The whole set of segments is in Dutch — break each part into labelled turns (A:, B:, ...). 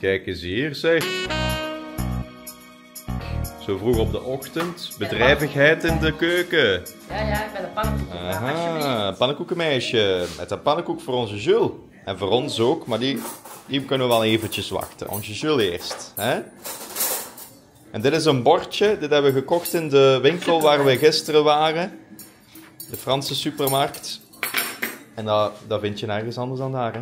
A: Kijk eens hier, zeg. Zo vroeg op de ochtend. Bedrijvigheid in de keuken.
B: Ja, ja, ik ben de pannenkoeken.
A: Aha, pannenkoekenmeisje. Met een pannenkoek voor onze Jules. En voor ons ook, maar die, die kunnen we wel eventjes wachten. Onze Jules eerst. Hè? En dit is een bordje. Dit hebben we gekocht in de winkel waar we gisteren waren. De Franse supermarkt. En dat, dat vind je nergens anders dan daar. Hè?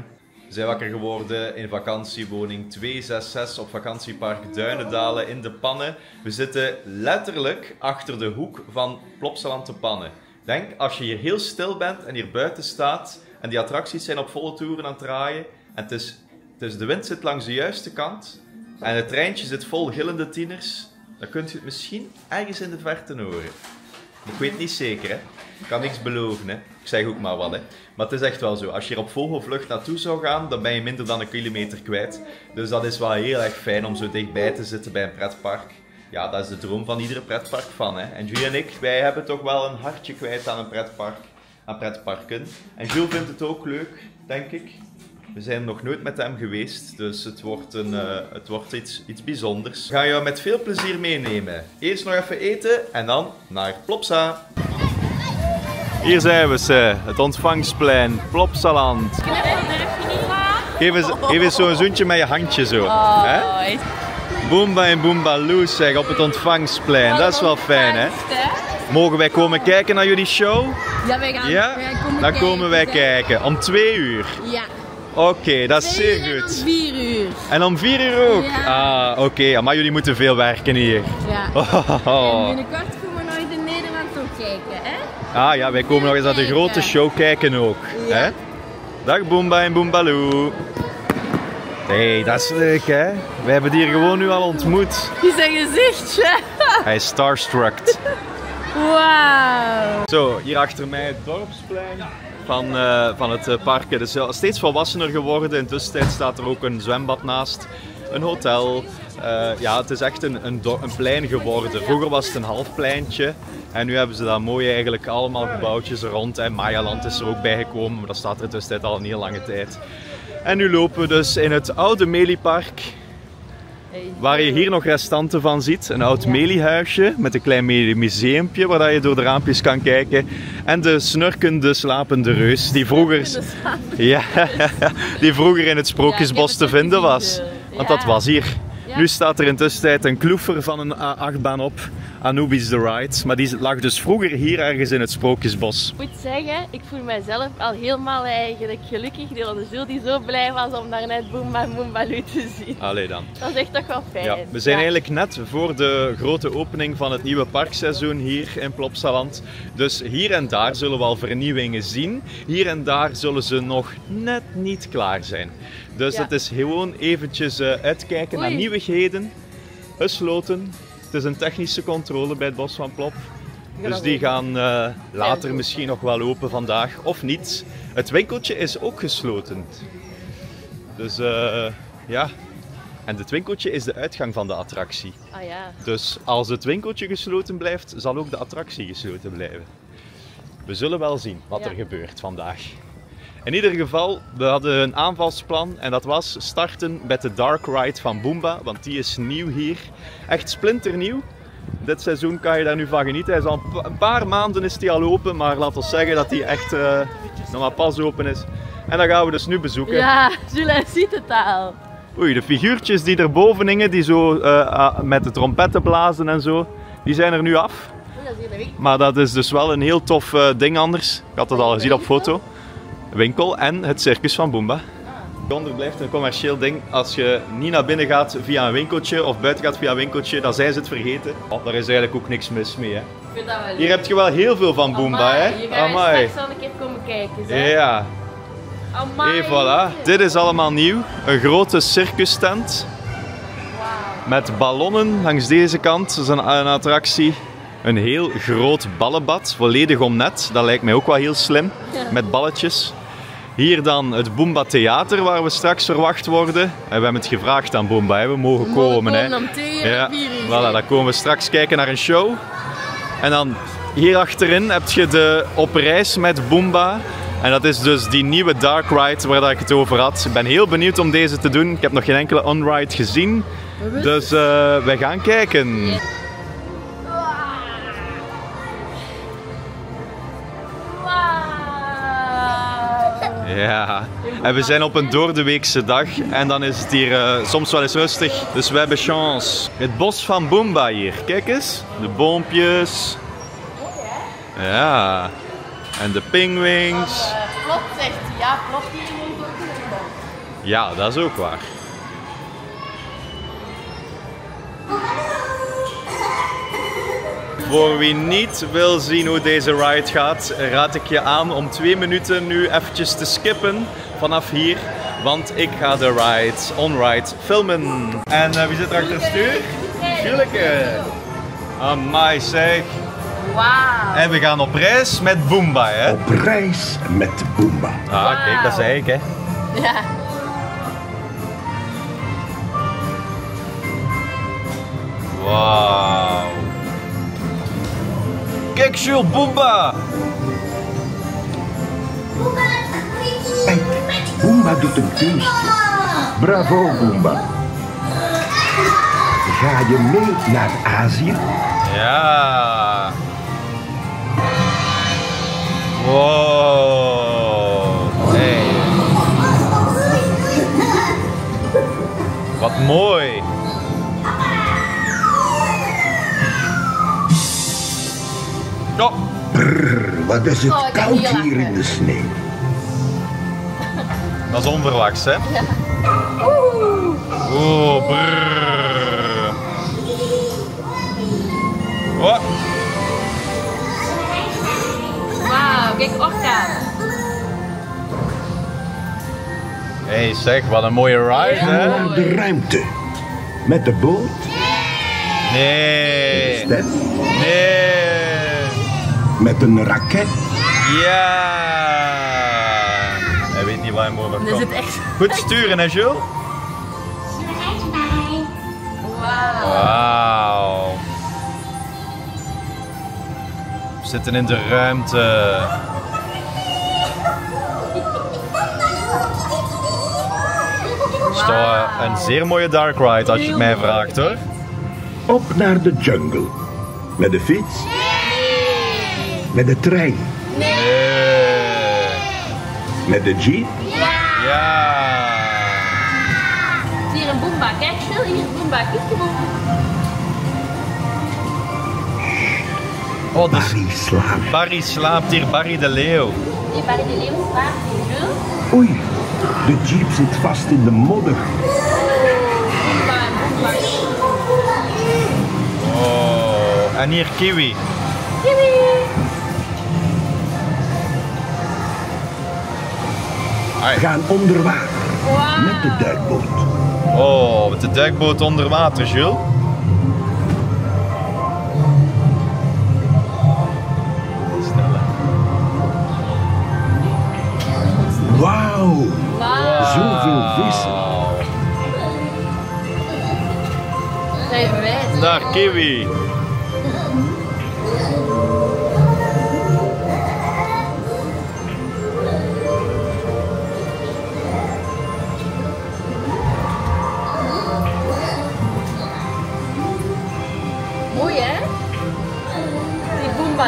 A: Zijn wakker geworden in vakantiewoning 266 op vakantiepark Duinendalen in de Pannen. We zitten letterlijk achter de hoek van Plopsaland de Pannen. Denk, als je hier heel stil bent en hier buiten staat en die attracties zijn op volle toeren aan het draaien en het is, het is, de wind zit langs de juiste kant en het treintje zit vol gillende tieners, dan kunt je het misschien ergens in de verte horen. Ik weet niet zeker, hè. Ik kan niks beloven, hè. Ik zeg ook maar wat, hè. Maar het is echt wel zo. Als je er op vogelvlucht naartoe zou gaan, dan ben je minder dan een kilometer kwijt. Dus dat is wel heel erg fijn om zo dichtbij te zitten bij een pretpark. Ja, dat is de droom van iedere pretpark van, hè. En Julie en ik, wij hebben toch wel een hartje kwijt aan een pretpark. Aan pretparken. En Jules vindt het ook leuk, denk ik. We zijn nog nooit met hem geweest, dus het wordt, een, eh, het wordt iets, iets bijzonders. We gaan jou met veel plezier meenemen. Eerst nog even eten en dan naar Plopsa. Hier zijn we, ze. het ontvangstplein, Plopsaland. Geef eens, geef eens zo'n zoentje met je handje zo. hè? Boomba en Boombaloo zeg op het ontvangstplein, dat is wel fijn hè. Mogen wij komen kijken naar jullie show?
B: Ja, wij gaan,
A: Ja?
B: wij komen
A: Dan komen wij kijken. Om twee uur.
B: Ja.
A: Oké, dat is zeer
B: uur en
A: goed.
B: om vier uur.
A: En om vier uur ook?
B: Ja.
A: Ah, oké. Maar jullie moeten veel werken hier.
B: Ja.
A: Oh.
B: En binnenkort komen we nog eens in Nederland ook kijken, hè?
A: Ah ja, wij komen nog eens naar de grote show kijken ook.
B: Ja.
A: Hè? Dag Boomba en Boombaloo. Hé, hey, dat is leuk hè. We hebben die hier gewoon nu al ontmoet.
B: Die zijn gezichtje.
A: Hij is starstruck.
B: Wauw.
A: Zo, hier achter mij het dorpsplein van, eh, van het eh, park. Het is steeds volwassener geworden. Intussen staat er ook een zwembad naast, een hotel. Eh, ja, het is echt een, een, een plein geworden. Vroeger was het een half pleintje. En nu hebben ze daar mooi eigenlijk allemaal gebouwtjes rond. En Mayaland is er ook bij gekomen, maar dat staat er tussentijd al een heel lange tijd. En nu lopen we dus in het oude Meliepark. Waar je hier nog restanten van ziet. Een oud meliehuisje met een klein museumpje waar je door de raampjes kan kijken. En de snurkende slapende reus die vroeger, ja, die vroeger in het Sprookjesbos te vinden was.
B: eh.
A: Want dat was hier. Nu staat er intussen een kloefer van een a- achtbaan op. Anubis the Ride. Maar die lag dus vroeger hier ergens in het Sprookjesbos.
B: Ik moet zeggen, ik voel mezelf al helemaal eigenlijk gelukkig door de Jules die zo blij was om daar net Boomba Boombaloo te zien.
A: Allee dan.
B: Dat is echt toch wel fijn.
A: Ja, we zijn
B: Ja.
A: eigenlijk net voor de grote opening van het nieuwe parkseizoen hier in Plopsaland. Dus hier en daar zullen we al vernieuwingen zien. Hier en daar zullen ze nog net niet klaar zijn. Dus
B: Ja.
A: het is gewoon eventjes eh, uitkijken naar nieuwigheden. Gesloten. Het is een technische controle bij het Bos van Plop. Dus die gaan eh, later misschien nog wel open vandaag of niet. Het winkeltje is ook gesloten. Dus eh, ja. En het winkeltje is de uitgang van de attractie.
B: Ah ja.
A: Dus als het winkeltje gesloten blijft, zal ook de attractie gesloten blijven. We zullen wel zien wat
B: Ja.
A: er gebeurt vandaag. In ieder geval, we hadden een aanvalsplan en dat was starten met de Dark Ride van Boomba, want die is nieuw hier. Echt splinternieuw. Dit seizoen kan je daar nu van genieten. Hij is al een pa- een paar maanden is die al open, maar laten we zeggen dat die echt eh, nog maar pas open is. En dat gaan we dus nu bezoeken.
B: Ja, Jules ziet het al.
A: Oei, de figuurtjes die erboven hingen, die zo eh, ah, met de trompetten blazen en zo, die zijn er nu af.
B: Dat winkel.
A: Maar dat is dus wel een heel tof eh, ding anders. Ik had het al gezien op foto. Winkel en het circus van Boomba. Yonder blijft een commercieel ding. Als je niet naar binnen gaat via een winkeltje of buiten gaat via een winkeltje, dan zijn ze het vergeten. Oh, daar is eigenlijk ook niks mis mee. Hè.
B: Ik vind dat wel leuk.
A: Hier heb je wel heel veel van Boomba,
B: Amai,
A: hè?
B: Gaan we
A: Amai.
B: straks wel een keer komen kijken. Hè?
A: Ja,
B: Amai.
A: et voilà. Dit is allemaal nieuw. Een grote circustent.
B: Wauw.
A: Met ballonnen langs deze kant. Dat is een, een attractie. Een heel groot ballenbad, volledig om net. Dat lijkt mij ook wel heel slim. Met balletjes. Hier dan het Boomba Theater, waar we straks verwacht worden. En we hebben het gevraagd aan Boomba, hè. we mogen
B: We mogen
A: komen. hè. Ja, voilà, dan komen we straks kijken naar een show. En dan hier achterin heb je de op reis met Boomba. En dat is dus die nieuwe Dark Ride waar ik het over had. Ik ben heel benieuwd om deze te doen. Ik heb nog geen enkele on-ride gezien. Dus eh wij gaan kijken. Ja, en we zijn op een doordeweekse dag en dan is het hier eh, soms wel eens rustig. Dus we hebben chance. Het bos van Boomba hier, kijk eens. De boompjes. Ja, en de pingwings.
B: Eh, Klopt, zegt hij. Ja, klopt hier.
A: Ja, dat is ook waar. Voor wie niet wil zien hoe deze ride gaat, raad ik je aan om twee minuten nu eventjes te skippen vanaf hier. Want ik ga de ride, on-ride, filmen. En eh, wie zit er achter het stuur? Tuurlijke. Amai zeg.
B: Wauw.
A: En we gaan op reis met Boomba, hè?
C: Op reis met Boomba.
A: Ah, kijk, dat zei ik, hè.
B: Ja.
A: Wauw. Kijk, Jules, Boomba.
C: Kijk, Boomba doet een kunstje. Bravo, Boomba. Ga je mee naar Azië?
A: Ja. Wow. Hey. Wat mooi.
C: Brrr, wat is het
B: Oh,
C: koud
B: hier lachen.
C: in de sneeuw.
A: dat is onverwachts, hè? Oeh, brrr. Oh.
B: Wauw, kijk orka.
A: Hey zeg, wat een mooie ride, hè?
C: naar de ruimte. Met de boot,
A: Nee. Nee.
C: Met een raket.
A: Ja. Hij weet niet waar hij over komt.
B: het echt.
A: Goed sturen, hè, Jules?
B: Wauw.
A: Wauw. We zitten in de ruimte. Het is toch eh, een zeer mooie dark ride als je het mij vraagt hoor.
C: Op naar de jungle. Met de fiets. Met de trein.
A: Nee.
C: Met de jeep.
A: Ja.
B: Hier een boomba. Kijk, Phil, hier een boomba. Kijk, boomba.
A: Oh, dus
C: Barry slaapt.
A: Barry slaapt hier, Barry de Leeuw.
B: Hier bij de leeuw slaapt hier.
C: Oei, de jeep zit vast in de modder.
B: Boomba, boomba.
A: Oh. En hier Kiwi.
C: Gaan onder water. Met de duikboot.
A: Oh, met de duikboot onder water, Jules.
C: Wauw,
B: Wauw.
C: zoveel vissen.
A: Daar, Kiwi.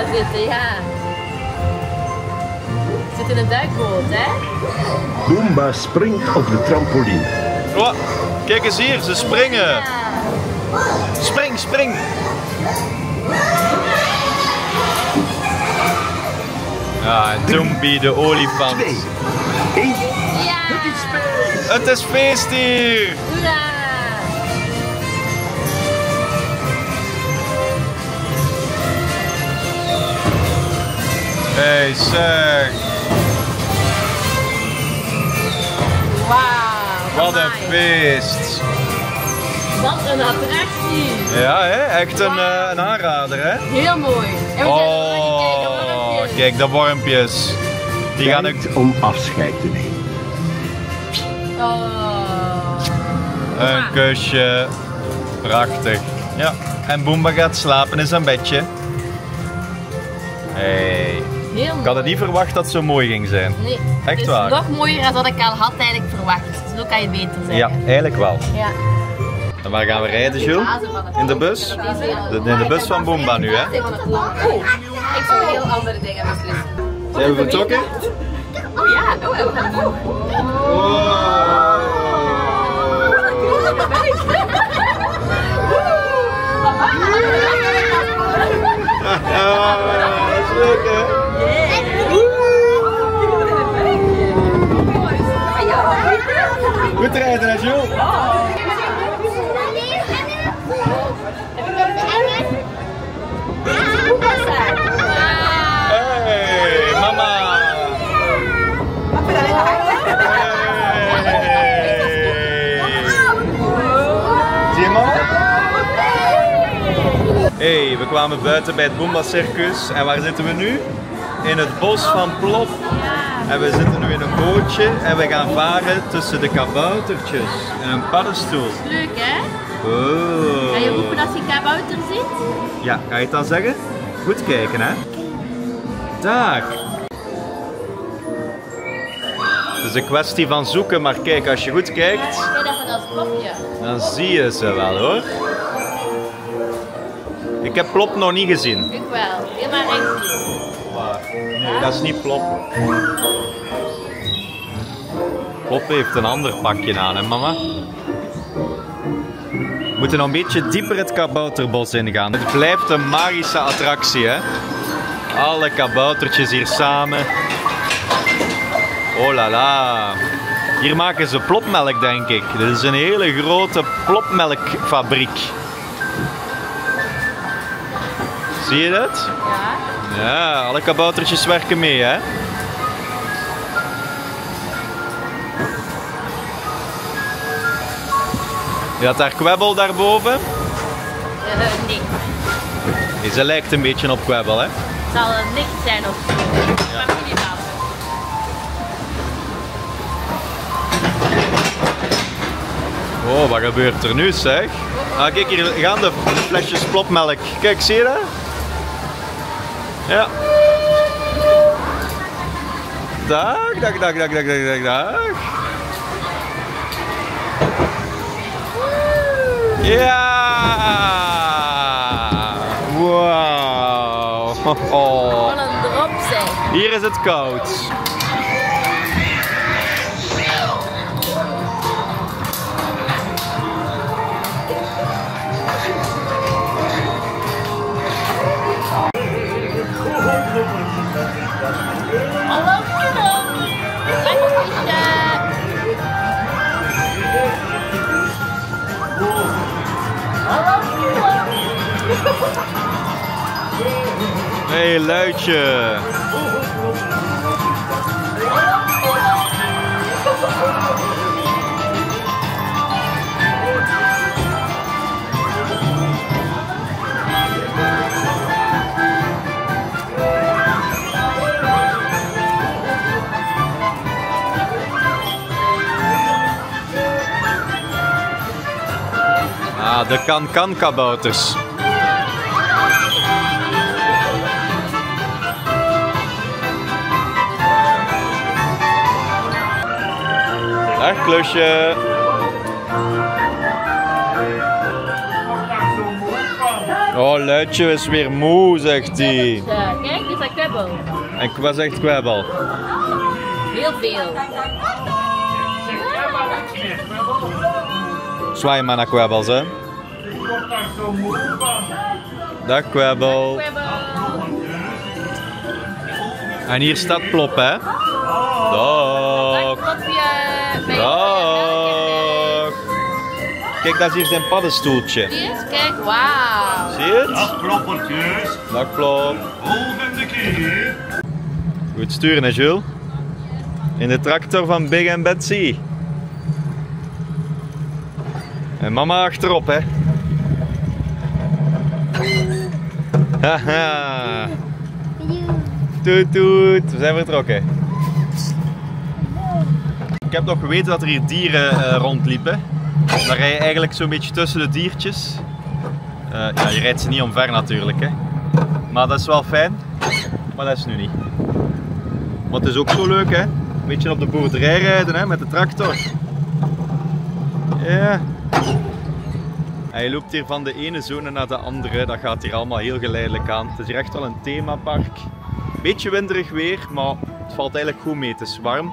B: Zitten, ja. Zit in een duikboot, hè?
C: Boomba springt op de trampoline.
A: Oh, kijk eens hier, ze springen.
B: Ja.
A: Spring, spring. Ja, en de olifant.
C: Twee, één.
B: Ja.
A: Het is feest hier.
B: Hoera.
A: Hey, zeg.
B: Wauw.
A: Wat een feest.
B: Wat een attractie.
A: Ja, hè? echt een, eh, een aanrader, hè?
B: Heel mooi. En we kijken
A: Oh, kijk, de wormpjes. Die gaan ook
C: om afscheid te nemen.
B: Oh.
A: een kusje. Prachtig. Ja, en Boomba gaat slapen in zijn bedje. Hey.
B: Heel mooi.
A: Ik had het niet verwacht dat het zo mooi ging zijn.
B: Nee,
A: Echt
B: het is
A: waar?
B: nog mooier dan dat ik al had eigenlijk verwacht. Zo kan je beter zeggen.
A: Ja, eigenlijk wel.
B: Ja.
A: En waar gaan we rijden, Jules? In de bus? De- in de bus van Boomba nu, hè?
B: Ik zou heel andere dingen beslissen.
A: Zijn we vertrokken?
B: Oh ja, oh, oh.
A: Ja, dat is leuk, hè? Hey, mama? Hey, we kwamen buiten bij het Boomba Circus. En waar zitten we nu? In het bos van Plop. En we zitten nu in een bootje en we gaan varen tussen de kaboutertjes en een paddenstoel.
B: Leuk hè?
A: Oh.
B: Ga je roepen als je kabouter ziet?
A: Ja, ga je het dan zeggen? Goed kijken, hè? Daar. Het is een kwestie van zoeken, maar kijk, als je goed kijkt, dan zie je ze wel hoor. Ik heb Plop nog niet gezien.
B: Ik wel. Helemaal rechts
A: dat is niet Plop. Plop heeft een ander pakje aan, hè mama? We moeten nog een beetje dieper het kabouterbos ingaan. Het blijft een magische attractie, hè? Alle kaboutertjes hier samen. Oh la la. Hier maken ze plopmelk, denk ik. Dit is een hele grote plopmelkfabriek. Zie je dat?
B: Ja.
A: Ja, alle kaboutertjes werken mee, hè? Je had daar kwebbel daarboven.
B: Eh, nee.
A: Nee, Ze lijkt een beetje op kwebbel, hè?
B: Het zal een nicht zijn of zo. Familienaam.
A: Oh, wat gebeurt er nu, zeg? Ah, kijk, hier gaan de, de flesjes plopmelk. Kijk, zie je dat? Ja. Dag, dag, dag, dag, dag, dag, dag. Ja! Wauw! Oh.
B: Wat een drop zeg.
A: Hier is het koud. Hey, luidje. Ah, de kan-kan-kabouters. Dag, klusje. Oh, Luidje is weer moe, zegt hij.
B: Ja, kijk, dit is een kubbel.
A: En wat zegt Kwebbel?
B: Heel veel.
A: Zwaai maar naar Kwebbels, hè. Dag, Kwebbel. En hier staat Plop, hè. Kijk, dat is hier zijn paddenstoeltje.
B: Kijk, wauw.
A: Zie je het?
D: Dag kloppertjes,
A: Dag, Plop.
D: volgende keer.
A: Goed sturen, hè, Jules? In de tractor van Big en Betsy. En mama achterop, hè? Haha. Toet toet, we zijn vertrokken. Ik heb nog geweten dat er hier dieren eh, rondliepen. Dan rij je eigenlijk zo'n beetje tussen de diertjes. Eh, ja, je rijdt ze niet omver natuurlijk, hè. Maar dat is wel fijn. Maar dat is nu niet. Het is ook zo leuk hè. Een beetje op de boerderij rijden hè, met de tractor. Ja. Je loopt hier van de ene zone naar de andere. Dat gaat hier allemaal heel geleidelijk aan. Het is hier echt wel een themapark. Beetje winderig weer, maar het valt eigenlijk goed mee. Het is warm.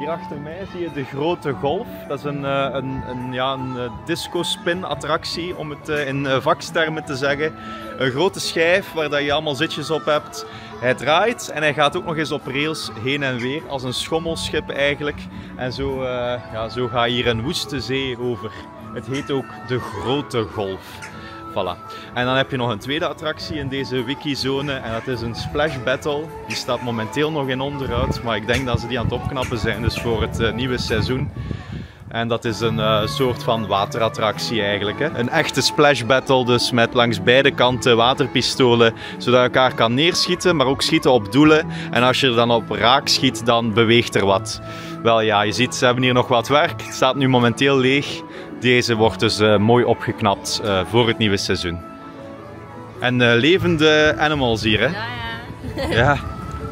A: Hier achter mij zie je de grote golf. Dat is een, eh, een, een, ja, een eh, disco-spin attractie, om het eh, in vakstermen te zeggen. Een grote schijf waar dat je allemaal zitjes op hebt. Hij draait en hij gaat ook nog eens op rails heen en weer, als een schommelschip eigenlijk. En zo, ja, zo ga je hier een woeste zee over. Het heet ook de Grote Golf. En dan heb je nog een tweede attractie in deze wikizone en dat is een Splash Battle. Die staat momenteel nog in onderhoud, maar ik denk dat ze die aan het opknappen zijn, dus voor het eh, nieuwe seizoen. En dat is een eh, soort van waterattractie eigenlijk. Hè? Een echte splash battle, dus met langs beide kanten waterpistolen, zodat je elkaar kan neerschieten, maar ook schieten op doelen. En als je er dan op raak schiet, dan beweegt er wat. Wel ja, je ziet, ze hebben hier nog wat werk. Het staat nu momenteel leeg. Deze wordt dus eh, mooi opgeknapt eh, voor het nieuwe seizoen. En eh, levende animals hier, hè?
B: Ja, ja.
A: Ja.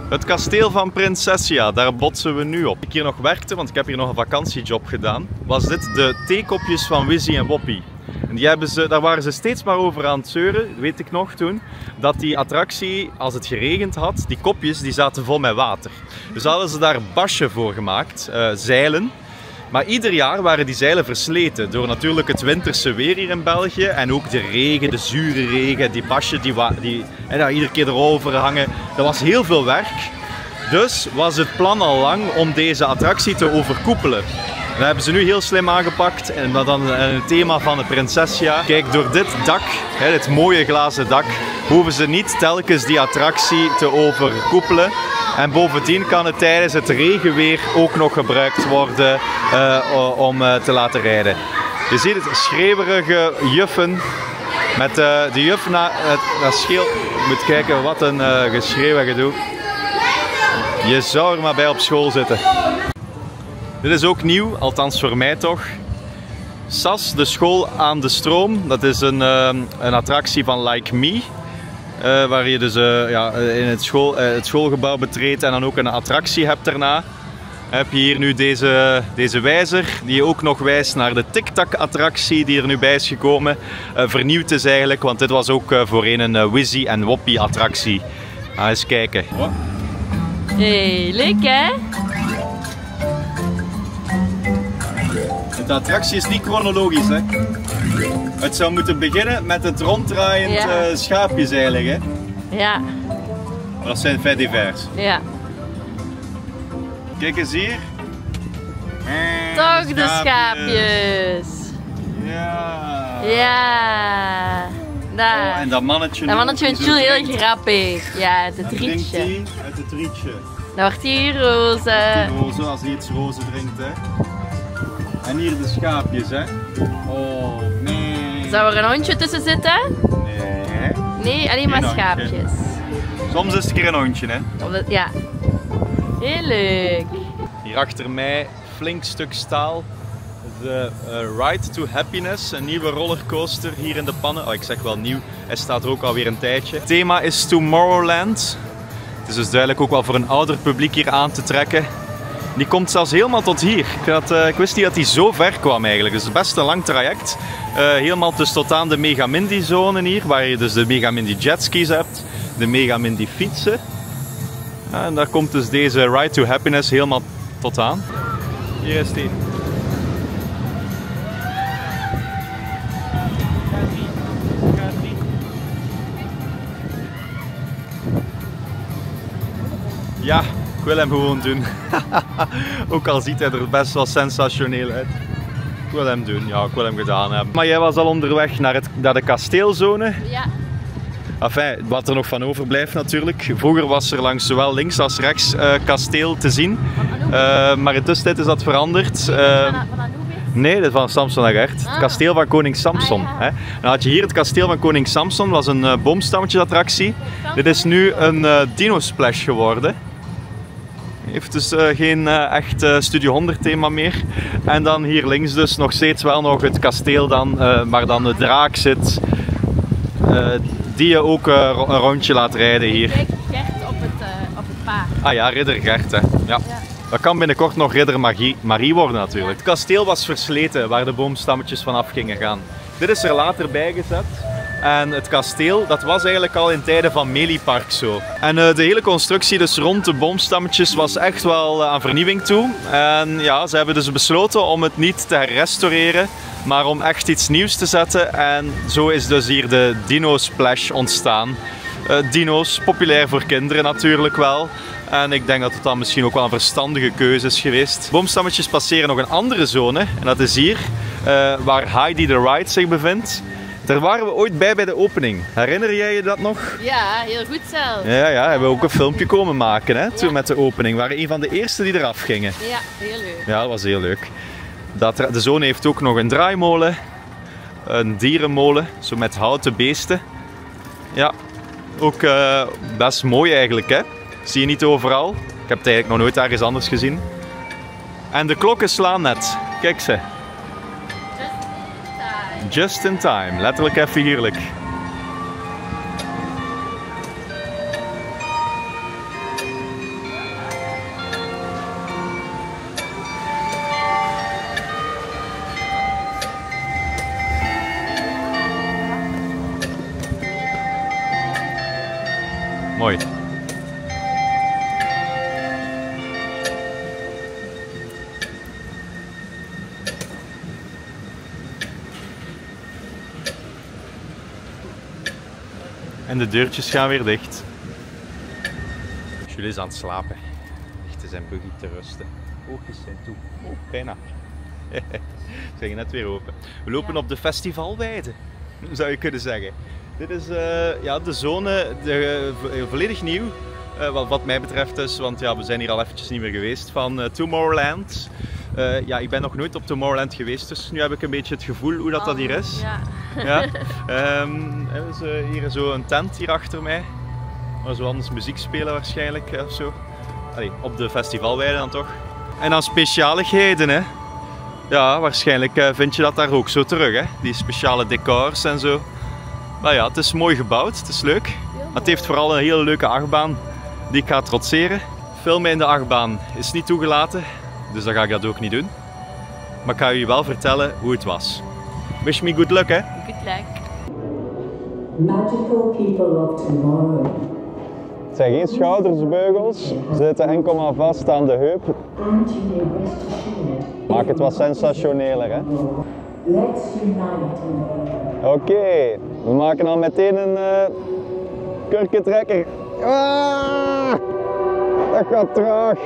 A: Het kasteel van Prinsessia, daar botsen we nu op. Ik hier nog werkte, want ik heb hier nog een vakantiejob gedaan, was dit de theekopjes van Wizzy en Woppie. En die hebben ze, daar waren ze steeds maar over aan het zeuren, weet ik nog toen, dat die attractie, als het geregend had, die kopjes die zaten vol met water. Dus hadden ze daar basje voor gemaakt, zeilen. Maar ieder jaar waren die zeilen versleten door natuurlijk het winterse weer hier in België en ook de regen, de zure regen, die basje die, die en daar iedere keer erover hangen. Dat was heel veel werk. Dus was het plan al lang om deze attractie te overkoepelen. Dat hebben ze nu heel slim aangepakt en dan een thema van de Prinsessia. Kijk, door dit dak, hè, dit mooie glazen dak, hoeven ze niet telkens die attractie te overkoepelen. En bovendien kan het tijdens het regenweer ook nog gebruikt worden eh, om eh, te laten rijden. Je ziet het schreeuwerige juffen met eh, de juf na het scheel. Je moet kijken wat een geschreeuw en gedoe. Je zou er maar bij op school zitten. Dit is ook nieuw, althans voor mij toch. SAS, de school aan de stroom. Dat is een, eh, een attractie van Like Me. eh, waar je dus eh, ja, in het, school, het schoolgebouw betreedt en dan ook een attractie hebt daarna. Heb je hier nu deze, deze wijzer, die ook nog wijst naar de Tic-Tac-attractie die er nu bij is gekomen. Vernieuwd is eigenlijk, want dit was ook voorheen een Wizzy en Woppie attractie. Ga eens kijken.
B: Hey, leuk hè?
A: De attractie is niet chronologisch, hè? Het zou moeten beginnen met het ronddraaiend
B: Ja.
A: eh, schaapjes eigenlijk, hè?
B: Ja,
A: Maar dat zijn divers.
B: ja.
A: Kijk eens hier.
B: Toch de schaapjes.
A: Ja.
B: Ja. Daar.
A: Oh, en dat mannetje.
B: Dat mannetje vindt Jules heel grappig. Ja, het
A: drinkt
B: rietje.
A: hij uit het rietje.
B: Dan wordt hier roze.
A: Roze, als hij iets roze drinkt, hè. En hier de schaapjes, hè. Oh, nee.
B: Zou er een hondje tussen zitten?
A: Nee.
B: Nee, alleen maar
A: hondje.
B: schaapjes.
A: Soms is het een keer een hondje, hè.
B: Ja. Heel leuk.
A: Hier achter mij flink stuk staal. De eh, Ride to Happiness, een nieuwe rollercoaster hier in de pannen. Oh, ik zeg wel nieuw, hij staat er ook alweer een tijdje. Het thema is Tomorrowland. Het is dus duidelijk ook wel voor een ouder publiek hier aan te trekken. Die komt zelfs helemaal tot hier. Ik, eh, wist niet dat hij zo ver kwam eigenlijk. Dus best een lang traject. Eh, helemaal dus tot aan de Megamindy zone hier, waar je dus de Megamindy jetskis hebt, de Megamindy fietsen. En daar komt dus deze Ride to Happiness helemaal tot aan. Hier is die. Ja, wil hem gewoon doen. Ook al ziet hij er best wel sensationeel uit. Ik wil hem doen, ja, ik wil hem gedaan hebben. Maar jij was al onderweg naar, het, naar de kasteelzone.
B: Ja.
A: Enfin, wat er nog van overblijft natuurlijk. Vroeger was er langs zowel links als rechts eh, kasteel te zien. Eh, maar in tussentijd is dat veranderd.
B: Weer?
A: nee, dat is van Samson en Gert. Het
B: Ah.
A: kasteel van koning Samson.
B: Ah, ja.
A: hè. Dan had je hier het kasteel van koning Samson. was een uh, boomstammetjesattractie. Dit is nu een eh, Dino Splash geworden. Heeft dus eh, geen eh, echt eh, Studio 100 thema meer. En dan hier links dus nog steeds wel nog het kasteel dan, waar dan de draak zit. Die je ook een rondje laat rijden hier.
B: Kijk, Gert op het, op het paard.
A: Ah ja, ridder Gert, hè. Ja. Dat kan binnenkort nog ridder Magie, Marie worden natuurlijk. Het kasteel was versleten waar de boomstammetjes vanaf gingen gaan. Dit is er later bijgezet. En het kasteel, dat was eigenlijk al in tijden van Meliepark zo. En eh, de hele constructie dus rond de boomstammetjes was echt wel eh, aan vernieuwing toe. En ja, ze hebben dus besloten om het niet te herrestaureren, maar om echt iets nieuws te zetten. En zo is dus hier de Dino Splash ontstaan. Eh, dino's, populair voor kinderen natuurlijk wel. En ik denk dat het dan misschien ook wel een verstandige keuze is geweest. Boomstammetjes passeren nog een andere zone. En dat is hier, waar Heidi the Ride zich bevindt. Daar waren we ooit bij bij de opening. Herinner jij je dat nog?
B: Ja, heel goed zelf.
A: Ja, ja, hebben we ook een filmpje komen maken hè, toen met de opening. We waren een van de eerste die eraf gingen.
B: Ja, heel leuk.
A: Ja, dat was heel leuk. Dat, de zone heeft ook nog een draaimolen, een dierenmolen, zo met houten beesten. Ja, ook eh, best mooi eigenlijk, hè? Zie je niet overal. Ik heb het eigenlijk nog nooit ergens anders gezien. En de klokken slaan net. Kijk ze.
B: Just in time.
A: Letterlijk en figuurlijk. En de deurtjes gaan weer dicht. Jules is aan het slapen. Ligt in zijn buggy te rusten. Oogjes zijn toe. Oh, bijna. Ze zijn net weer open. We lopen op de festivalweide, zou je kunnen zeggen. Dit is eh, ja, de zone, de, eh, volledig nieuw. eh, wat, wat mij betreft dus, want ja, we zijn hier al eventjes niet meer geweest, van eh, Tomorrowland. Eh, ja, ik ben nog nooit op Tomorrowland geweest, dus nu heb ik een beetje het gevoel hoe dat, dat hier is.
B: Ja.
A: Ja. Ehm, hè, dus, eh, hier is zo een tent hier achter mij. Waar zo anders muziek spelen waarschijnlijk of zo. Allee, op de festivalweide dan toch. En dan specialigheden hè. Ja, waarschijnlijk eh, vind je dat daar ook zo terug hè. Die speciale decors en zo. Nou ja, het is mooi gebouwd, het is leuk. Het heeft vooral een hele leuke achtbaan die ik ga trotseren. Filmen in de achtbaan is niet toegelaten, dus dan ga ik dat ook niet doen. Maar ik ga je wel vertellen hoe het was. Wish me good luck hè.
B: Good luck.
E: Magical people of tomorrow.
A: Het zijn geen schoudersbeugels, ze zitten enkel maar vast aan de heup.
E: And you may rest assured,
A: Maak het wat sensationeler hè.
E: let's unite in
A: Oké, we maken dan meteen een uh, kurkentrekker. Ah, dat gaat traag.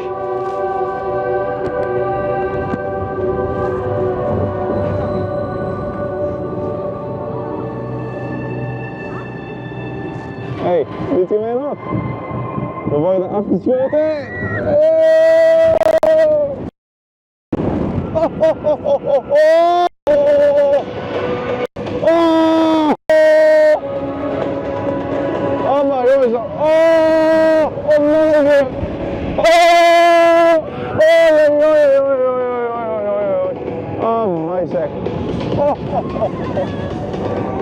A: Jongens, oh! Oh nee! Oh! Oh, oei, oei, oei, oei, oei, oei, oei. Oh my zeg. Oh, oh, oh, oh.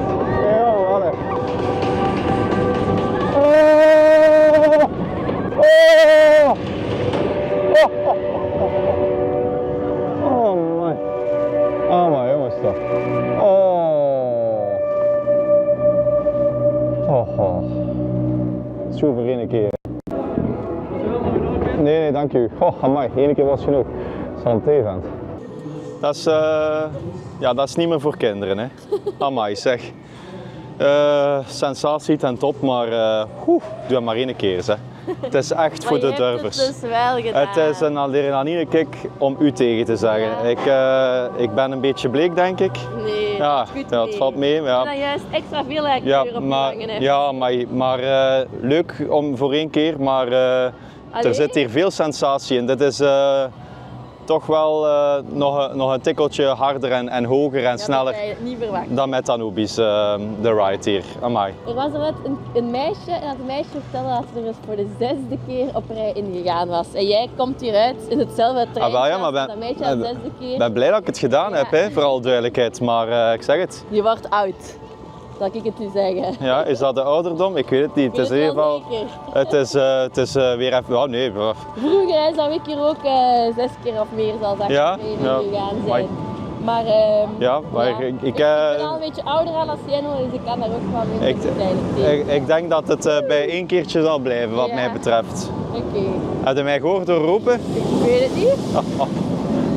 A: Één keer. Nee, nee, dank u. Oh, amai, één keer was genoeg. Santé, vent. Dat is, eh, ja, dat is niet meer voor kinderen, hè. Amai, zeg. Eh, sensatie ten top, maar oeh, doe maar één keer, hè. Het is echt voor de durvers.
B: Het dus wel gedaan.
A: Het is een adrenaline kick om u tegen te zeggen.
B: Ja.
A: Ik, eh, ik ben een beetje bleek, denk ik.
B: Nee,
A: Ja,
B: dat is goed
A: ja, het valt mee, ja.
B: dan juist extra veel
A: Ja,
B: op
A: maar, ja, maar, maar eh, leuk om voor één keer, maar eh, er zit hier veel sensatie in. Dit is toch wel eh, nog, een- nog een tikkeltje harder en, en hoger en
B: Ja,
A: sneller
B: niet verwacht.
A: dan met Anubis, eh, de ride hier. Amai.
B: Er was er net een, een meisje en dat meisje vertelde dat ze er eens voor de zesde keer op rij ingegaan was. En jij komt hieruit in hetzelfde trein.
A: Ah, wel, ja, maar ben,
B: dat meisje al
A: eh,
B: zesde keer.
A: ben blij dat ik het gedaan
B: Ja.
A: heb, hè, voor alle duidelijkheid. Maar eh, ik zeg het,
B: Je wordt oud. Zal ik het u zeggen.
A: Ja, is dat de ouderdom? Ik weet het niet. Het is in ieder geval... Het is, eh, het is eh, weer even... Oh nee.
B: Vroeger hè, zou ik hier ook eh, zes keer of meer zelfs
A: Ja?
B: achterheen
A: Ja.
B: gegaan
A: Maar
B: zijn. Maar, ehm,
A: Ja, maar ik- ik,
B: ik, ben al een beetje ouder aan als dus ik kan daar ook wel minder
A: ik, ik, ik denk dat het bij één keertje zal blijven, wat
B: Ja.
A: mij betreft.
B: Oké,
A: Heb je mij gehoord door roepen?
B: ik weet het niet.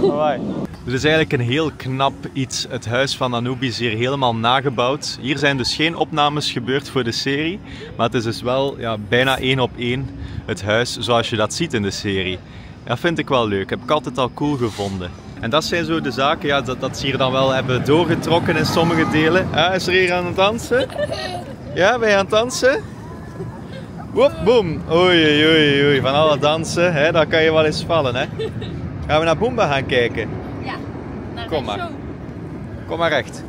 A: Amai. Dit is eigenlijk een heel knap iets. Het huis van Anubis is hier helemaal nagebouwd. Hier zijn dus geen opnames gebeurd voor de serie, maar het is dus wel ja, bijna één op één het huis zoals je dat ziet in de serie. Dat vind ik wel leuk, heb ik altijd al cool gevonden. En dat zijn zo de zaken ja, dat, dat ze hier dan wel hebben doorgetrokken in sommige delen. Ah, is er hier aan het dansen? Ja, ben je aan het dansen? Woep, boem. Oei, oei, oei, oei. Van alle dansen, hè, daar kan je wel eens vallen. Hè. Gaan we naar Boomba gaan kijken? Kom maar. Kom maar recht.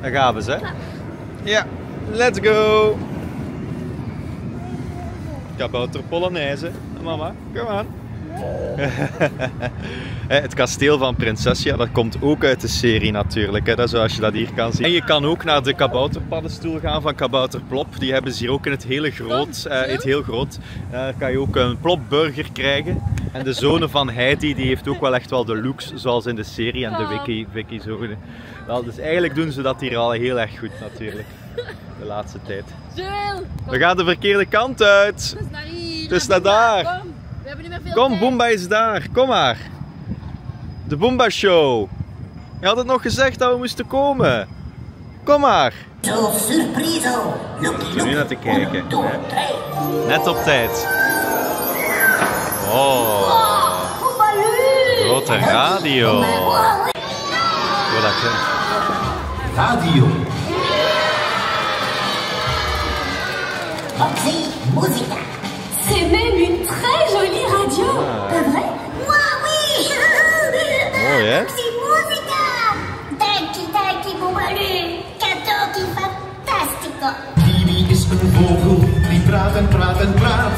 A: Daar gaan we, hè? Ja, let's go! Kabouter Polonaise. Mama, kom aan. Het kasteel van Prinsessia, dat komt ook uit de serie natuurlijk, hè, dat is zoals je dat hier kan zien. En je kan ook naar de kabouterpaddenstoel gaan van Kabouter Plop. Die hebben ze hier ook in het hele groot. in het heel groot. Daar kan je ook een plopburger krijgen. En de zonen van Heidi, die heeft ook wel echt wel de looks zoals in de serie. En de Vicky zo. Wel, dus eigenlijk doen ze dat hier al heel erg goed natuurlijk. De laatste tijd. We gaan de verkeerde kant uit.
B: het is naar hier.
A: Het is naar daar.
B: Kom, we hebben niet meer veel
A: Kom,
B: tijd.
A: Boomba is daar. Kom maar. De Boomba Show. Je had het nog gezegd dat we moesten komen. Kom maar.
F: Zo. Look,
A: zit nu naar te kijken. Net op tijd. Oh, grote radio. Hoor dat klinkt.
C: Radio.
F: Oxy, musica.
E: C'est même une très
A: Mooi, hè?
F: Oxy, musica. Dankie, dankie, Boemaloo. Cadeau fantastico.
C: Bibi is een vogel die praat en praat en praat.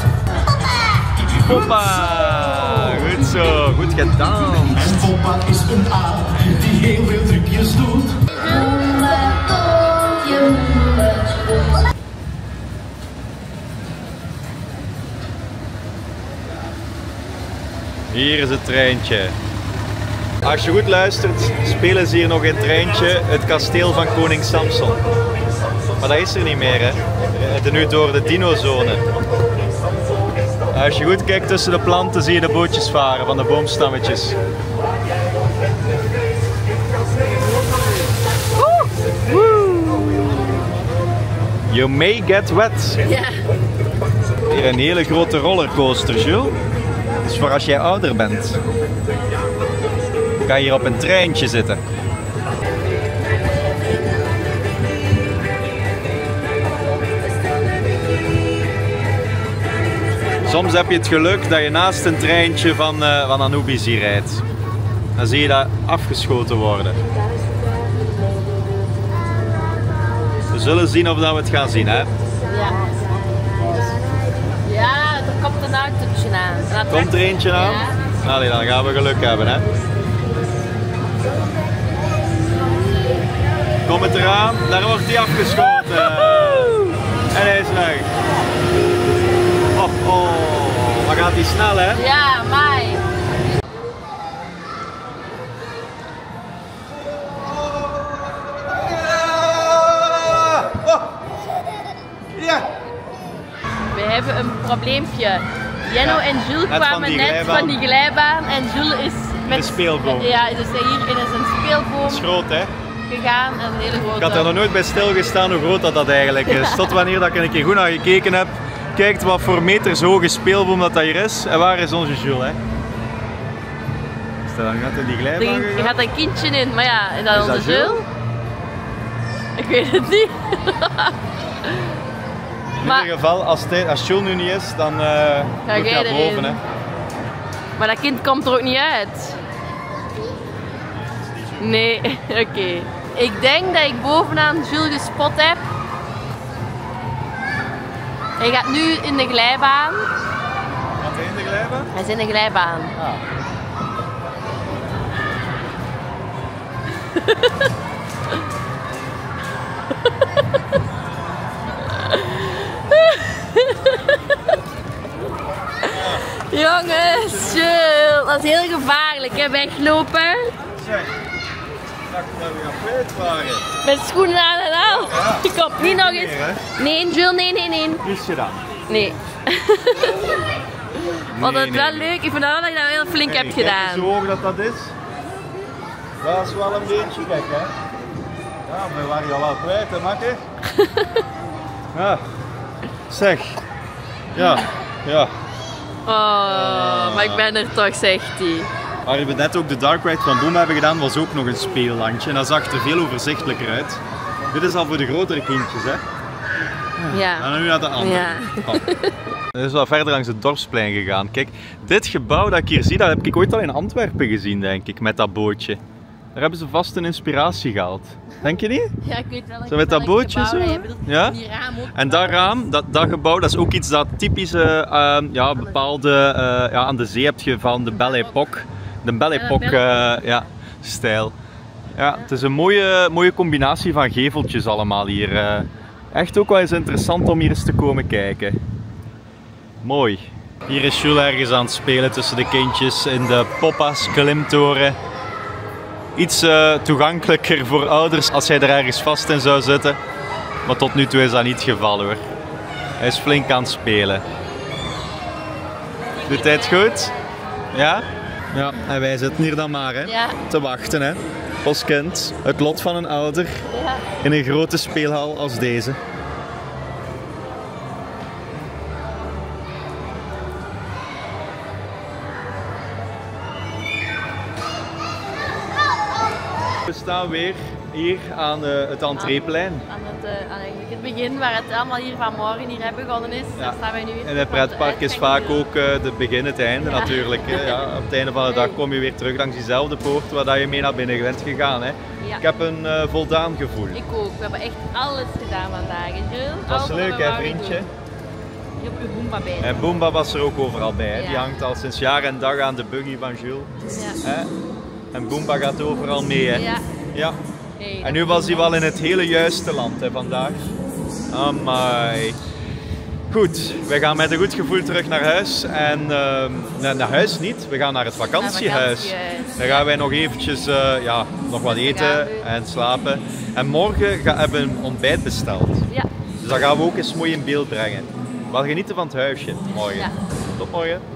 A: Hoppa. Goed zo. Goed gedaan.
C: En Poppa is een aap die heel veel trucjes doet.
A: Hier is het treintje. Als je goed luistert, spelen ze hier nog in het treintje het kasteel van koning Samson. Maar dat is er niet meer, hè. Het is nu door de dinozone. Als je goed kijkt tussen de planten, zie je de bootjes varen van de boomstammetjes. You may get wet.
B: Ja.
A: Hier een hele grote rollercoaster, Jules. Dus voor als jij ouder bent. Kan je hier op een treintje zitten. Soms heb je het geluk dat je naast een treintje van, eh van Anubis hier rijdt. Dan zie je dat afgeschoten worden. We zullen zien of dat we het gaan zien, hè?
B: Ja. Ja, er komt een autootje aan.
A: Komt er eentje aan?
B: Ja.
A: Allee, dan gaan we geluk hebben, hè? Kom het eraan, daar wordt hij afgeschoten. En hij is weg. Oh, oh. Maar gaat hij snel, hè?
B: Ja, mij.
A: Oh. Ja!
B: We hebben een probleempje. Jenno en Jules
A: Net
B: kwamen net
A: glijbaan.
B: van die glijbaan en Jules is met
A: een speelboom.
B: Ja, dus hier in is een speelboom
A: Dat is groot, hè?
B: Gegaan. Een hele grote.
A: Ik had er nog nooit bij stilgestaan hoe groot dat, dat eigenlijk is. Tot wanneer dat ik er een keer goed naar gekeken heb. Kijkt wat voor meters hoge speelboom dat, dat hier is. En waar is onze Jules, hè? Is dat dan net in die glijbaan gegaan?
B: gaat een kindje in, maar ja, is dat
A: Is
B: onze
A: dat Jules?
B: Jules? Ik weet het niet.
A: In
B: Maar-
A: ieder geval, als, als Jules nu niet is, dan eh moet ik naar boven. Hè.
B: Maar dat kind komt er ook niet uit. Nee, oké. Ik denk dat ik bovenaan Jules gespot heb. Hij gaat nu in de glijbaan.
A: Gaat hij in de glijbaan?
B: Hij is in de glijbaan. Ah. Jongens, Jules, dat is heel gevaarlijk hè, weglopen.
A: Zeg.
B: Met schoenen aan en al. Ik kom niet nog eens. Nee, Jules, nee, nee, nee.
A: Is gedaan.
B: Nee. Want dat is wel leuk. Ik vind wel dat je dat heel flink hebt gedaan.
A: Zo hoog dat dat is. Dat is wel een beetje gek, hè? Ja, maar we waren je al wel kwijt, hè, makker? ja. Zeg. Ja, ja.
B: Oh, maar ik ben er toch, zegt hij.
A: Waar we net ook de Dark Ride van Boom hebben gedaan, was ook nog een speellandje. En dat zag er veel overzichtelijker uit. Dit is al voor de grotere kindjes, hè?
B: Ja.
A: En nu naar de andere.
B: Ja.
A: Oh. Is wel verder langs het dorpsplein gegaan. Kijk, dit gebouw dat ik hier zie, dat heb ik ooit al in Antwerpen gezien, denk ik, met dat bootje. Daar hebben ze vast een inspiratie gehaald. Denk je niet?
B: Ja, ik weet wel.
A: Zo met dat bootje zo? Ja?
B: Die raam ook.
A: En dat raam, dat, dat gebouw, dat is ook iets dat typisch eh, ja, bepaalde eh, ja, aan de zee hebt je van de Belle Époque. De Belle Époque
B: Belle
A: eh, ja, stijl. Ja, het is een mooie, mooie combinatie van geveltjes allemaal hier. eh. Echt ook wel eens interessant om hier eens te komen kijken. Mooi. Hier is Jules ergens aan het spelen tussen de kindjes in de Poppa's klimtoren. Iets eh, toegankelijker voor ouders als hij er ergens vast in zou zitten. Maar tot nu toe is dat niet het geval hoor. Hij is flink aan het spelen. Doet hij het goed? Ja? Ja, en wij zitten hier dan maar hè,
B: Ja.
A: te wachten hè. Als kind, het lot van een ouder
B: Ja.
A: in een grote speelhal als deze. We staan weer hier aan het entreeplein.
B: Aan het, eh, aan het begin, waar het allemaal hier vanmorgen hier hebben begonnen is, daar staan wij nu weer.
A: En het pretpark is vaak ook het begin, het einde
B: Ja.
A: natuurlijk. Hè. Ja, op het einde van de dag kom je weer terug langs diezelfde poort waar dat je mee naar binnen bent gegaan. Hè.
B: Ja.
A: Ik heb een eh, voldaan gevoel.
B: Ik ook. We hebben echt alles gedaan vandaag.
A: Het was leuk hè vriendje?
B: doen. Je hebt je boomba bij.
A: En Boomba was er ook overal bij. Die
B: Ja.
A: hangt al sinds jaar en dag aan de buggy van Jules.
B: Ja.
A: En Boomba gaat overal mee. Hè.
B: Ja.
A: Ja. En nu was hij wel in het hele juiste land hè, vandaag. Amai. Goed, we gaan met een goed gevoel terug naar huis. En ehm, naar, naar huis niet, we gaan naar het vakantiehuis. Dan gaan wij nog eventjes eh, ja, nog wat eten en slapen. En morgen gaan, hebben we een ontbijt besteld.
B: Ja.
A: Dus dat gaan we ook eens mooi in beeld brengen. We genieten van het huisje morgen.
B: Ja.
A: Tot morgen.